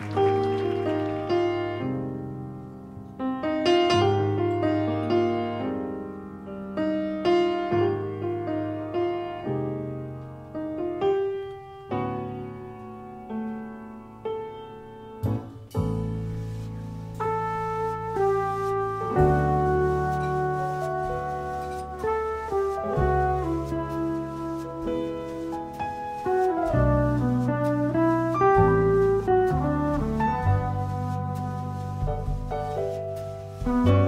Bye. Thank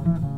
Mm-hmm.